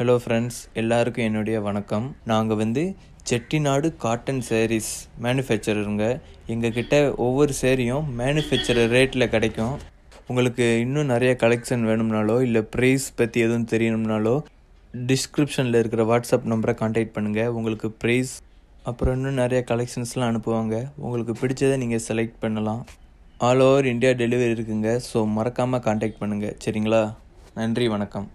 Hello friends எல்லாருக்கும் என்னுடைய வணக்கம். நாங்கள் வந்து செட்டிநாடு காட்டன் சேரீஸ் மேனுஃபேக்சரருங்க எங்ககிட்ட ஒவ்வொரு சேரீயும் மேனுஃபேக்சரர் ரேட்டில் கிடைக்கும். உங்களுக்கு இன்னும் நிறைய கலெக்ஷன் வேணும்னாலோ இல்லை ப்ரைஸ் பற்றி எதுவும் தெரியணும்னாலோ டிஸ்கிரிப்ஷனில் இருக்கிற வாட்ஸ்அப் நம்பரை காண்டாக்ட் பண்ணுங்கள் உங்களுக்கு ப்ரைஸ் அப்புறம் இன்னும் நிறைய கலெக்ஷன்ஸ்லாம் அனுப்புவாங்க. உங்களுக்கு பிடிச்சதை நீங்கள் செலக்ட் பண்ணலாம். ஆல் ஓவர் இந்தியா டெலிவரி இருக்குங்க. ஸோ மறக்காமல் காண்டாக்ட் பண்ணுங்கள் சரிங்களா? நன்றி வணக்கம்.